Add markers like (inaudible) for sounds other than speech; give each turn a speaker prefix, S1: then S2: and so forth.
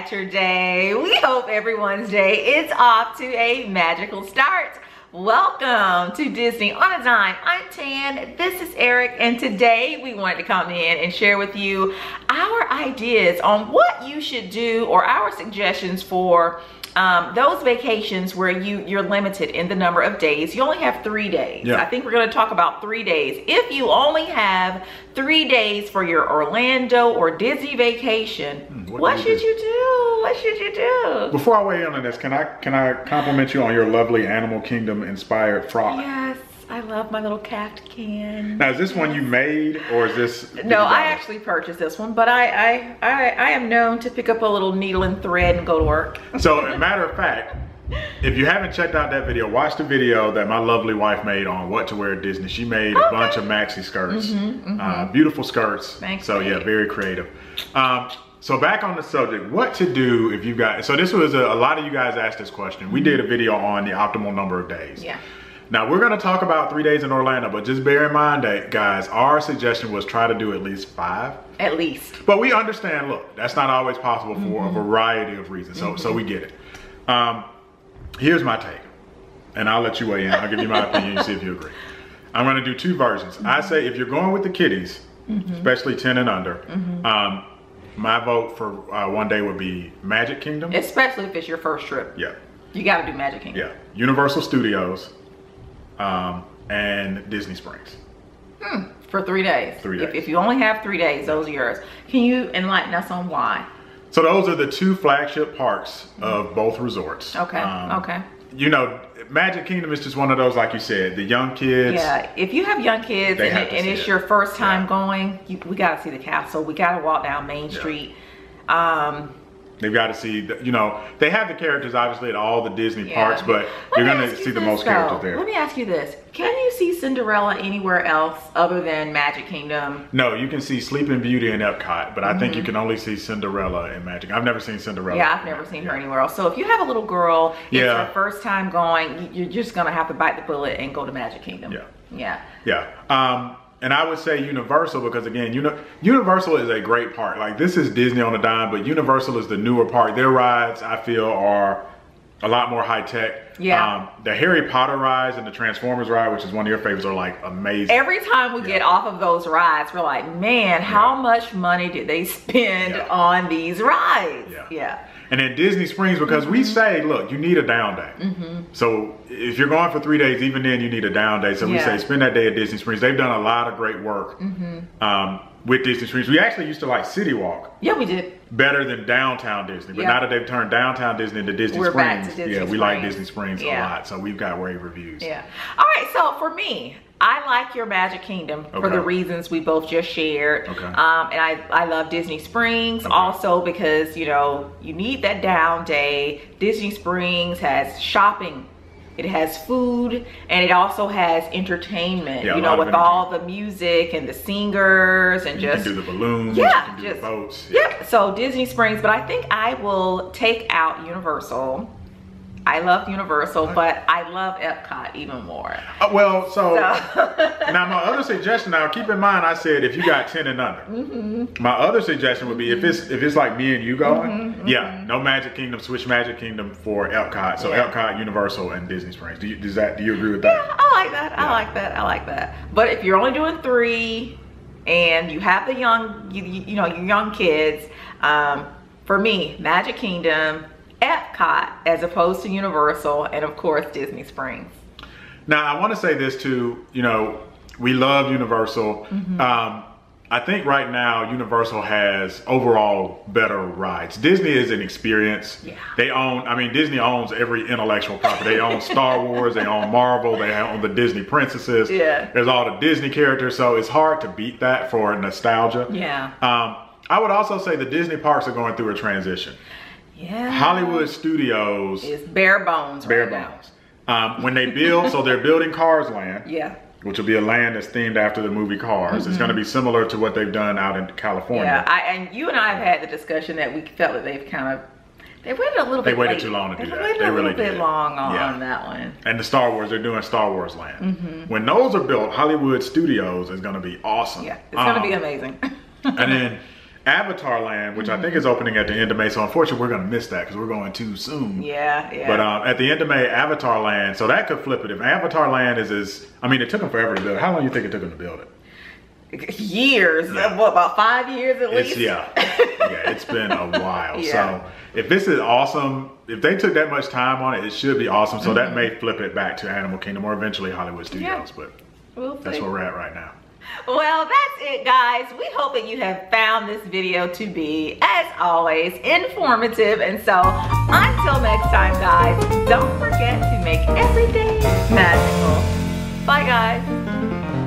S1: Saturday. We hope everyone's day is off to a magical start. Welcome to Disney on a Dime. I'm Tan, this is Erik, and today we wanted to come in and share with you our ideas on what you should do or our suggestions for um, those vacations where you you're limited in the number of days you only have three days
S2: Yeah.
S1: i think we're going to talk about three days if you only have three days for your orlando or disney vacation
S2: Hmm, what
S1: what,
S2: you
S1: should
S2: do?
S1: you do what should you do
S2: Before I weigh in on this, can I can I compliment you on your lovely Animal Kingdom inspired frock?
S1: yes i love my little cat can
S2: Now is this one you made or is this?
S1: no, I actually purchased this one, but I, I I I am known to pick up a little needle and thread and go to work.
S2: So, a matter of fact, if you haven't checked out that video, watch the video that my lovely wife made on what to wear at Disney. She made a bunch of maxi skirts, Uh, beautiful skirts.
S1: Thanks,
S2: so yeah, very creative. Um, so back on the subject, what to do if you got? So this was a, a lot of you guys asked this question. We did a video on the optimal number of days.
S1: Yeah.
S2: Now we're going to talk about three days in Orlando, but just bear in mind that guys, our suggestion was try to do at least five.
S1: At least.
S2: But we understand, look, that's not always possible for
S1: Mm-hmm.
S2: a variety of reasons. So so we get it. Um, here's my take. And I'll let you weigh in. I'll give you my (laughs) opinion and see if you agree. I'm gonna do two versions.
S1: Mm-hmm.
S2: I say if you're going with the kiddies, especially 10 and under,
S1: Mm-hmm.
S2: um, my vote for uh, one day would be Magic Kingdom.
S1: Especially if it's your first trip.
S2: yeah.
S1: You gotta do Magic Kingdom.
S2: Yeah. Universal Studios um, and Disney Springs.
S1: For three days.
S2: Three
S1: If,
S2: days.
S1: if you only have three days, those are yours. Can you enlighten us on why?
S2: So those are the two flagship parks of both resorts.
S1: Okay,
S2: Um,
S1: okay.
S2: You know, Magic Kingdom is just one of those, like you said, the young kids.
S1: Yeah, if you have young kids and, it, and it's
S2: it.
S1: your first time
S2: Yeah.
S1: going, you, we gotta see the castle. We gotta walk down Main
S2: Yeah.
S1: Street. Um,
S2: They've got to see, the, you know, they have the characters obviously at all the Disney
S1: yeah.
S2: parks, but
S1: Let
S2: you're going to see the most characters
S1: there. Let me ask you this: Can you see Cinderella anywhere else other than Magic Kingdom?
S2: No, you can see Sleeping Beauty in Epcot, but I think you can only see Cinderella in Magic. I've never seen Cinderella.
S1: Mm-hmm. Yeah, I've never seen her anywhere else. So if you have a little girl, it's
S2: Yeah.
S1: her first time going, you- you're just gonna have to bite the bullet and go to Magic Kingdom.
S2: Yeah.
S1: Yeah.
S2: Yeah. Um, and I would say Universal because again, you know, Universal is a great park. Like this is Disney on a dime, but Universal is the newer park. Their rides, I feel, are a lot more high tech.
S1: Yeah.
S2: Um, the Harry Potter rides and the Transformers ride, which is one of your favorites, are like amazing.
S1: Every time we get off of those rides, we're like, man, how
S2: Yeah.
S1: much money did they spend
S2: Yeah.
S1: on these rides?
S2: Yeah.
S1: Yeah.
S2: And then Disney Springs, because we
S1: Mm-hmm.
S2: say, look, you need a down day. So if you're going for three days, even then you need a down day. So we
S1: Yeah.
S2: Say spend that day at Disney Springs. They've done a lot of great work um, with Disney Springs. We actually used to like City Walk
S1: Yeah, we did.
S2: Better than downtown Disney. But
S1: Yeah.
S2: now that they've turned downtown Disney into Disney
S1: We're
S2: Springs,
S1: Disney
S2: yeah, we like Disney Springs
S1: Yeah.
S2: a lot. So we've got rave reviews.
S1: Yeah. All right. So for me, I like your Magic Kingdom for the reasons we both just shared.
S2: Okay.
S1: Um, and I, I love Disney Springs
S2: Okay.
S1: also because, you know, you need that down day. Disney Springs has shopping. It has food and it also has entertainment,
S2: Yeah,
S1: you know, with all the music and the singers and
S2: You
S1: just
S2: do the balloons.
S1: yeah,
S2: you can do
S1: just
S2: boats.
S1: Yep. So Disney Springs, but I think I will take out Universal. I love Universal, but I love Epcot even more.
S2: Uh, well, so,
S1: So, (laughs)
S2: now my other suggestion. Now keep in mind, I said if you got ten and under.
S1: Mm-hmm.
S2: My other suggestion would be if it's if it's like me and you going, yeah, no Magic Kingdom, switch Magic Kingdom for Epcot. So.
S1: Yeah.
S2: Epcot, Universal, and Disney Springs. Do you does that? Do you agree with that? yeah?
S1: I like that.
S2: Yeah.
S1: I like that. I like that. But if you're only doing three, and you have the young, you, you you know, your young kids, um, for me, Magic Kingdom, Epcot, as opposed to Universal, and of course Disney Springs.
S2: Now I want to say this too. You know, we love Universal.
S1: Mm-hmm.
S2: Um, I think right now Universal has overall better rides. Disney is an experience.
S1: Yeah.
S2: They own. I mean, Disney owns every intellectual property. They own Star (laughs) Wars. They own Marvel. They own the Disney princesses.
S1: Yeah.
S2: There's all the Disney characters, so it's hard to beat that for nostalgia.
S1: Yeah.
S2: Um, I would also say the Disney parks are going through a transition.
S1: Yeah.
S2: Hollywood Studios,
S1: is bare bones.
S2: bare
S1: right now.
S2: bones. Um, when they build, so they're building Cars Land
S1: Yeah.
S2: which will be a land that's themed after the movie Cars. It's going to be similar to what they've done out in California.
S1: Mm-hmm. Yeah, I, and you and I have had the discussion that we felt that they've kind of they waited a little bit.
S2: They
S1: bit.
S2: waited
S1: late.
S2: too long to do
S1: They
S2: that.
S1: waited
S2: They
S1: a
S2: really
S1: little bit
S2: did.
S1: long on,
S2: Yeah.
S1: that one.
S2: and the Star Wars, they're doing Star Wars Land.
S1: Mm-hmm.
S2: When those are built, Hollywood Studios is going to be awesome.
S1: Yeah, it's
S2: Um,
S1: be amazing. (laughs)
S2: and then Avatar Land, which I think is opening at the end of May. So unfortunately, we're going to miss that because we're going too soon.
S1: Yeah, yeah.
S2: But um, at the end of May, Avatar Land. So that could flip it. If Avatar Land is as, I mean, it took them forever to build. How long do you think it took them to build it?
S1: years.
S2: Yeah.
S1: What about five years at
S2: It's
S1: least?
S2: yeah, yeah. It's been a (laughs) while.
S1: Yeah.
S2: So if this is awesome, if they took that much time on it, it should be awesome. So
S1: Mm-hmm.
S2: that may flip it back to Animal Kingdom or eventually Hollywood Studios. But
S1: We'll
S2: that's where we're at right now.
S1: Well, that's it, guys. We hope that you have found this video to be, as always, informative. And so, until next time, guys, don't forget to make every day magical. Bye, guys.